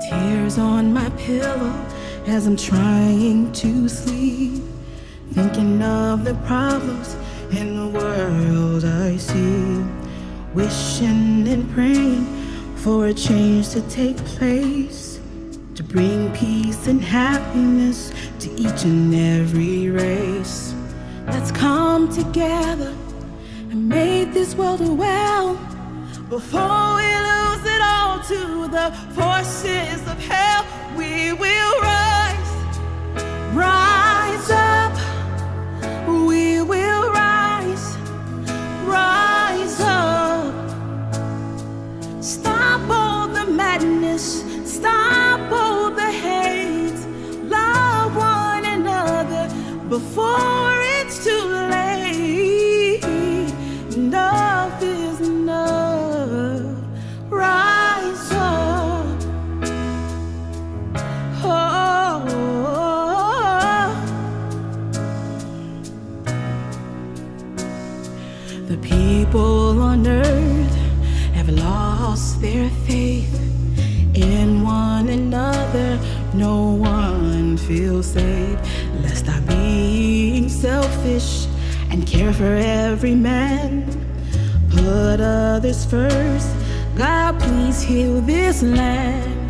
Tears on my pillow as I'm trying to sleep. Thinking of the problems in the world I see. Wishing and praying for a change to take place. To bring peace and happiness to each and every race. Let's come together and make this world a well before we lose it all to the before it's too late. Enough is enough. Rise up. Oh. The people on earth have lost their faith in one another. No one feels safe. Let's stop being selfish and care for every man. Put others first. God, please heal this land.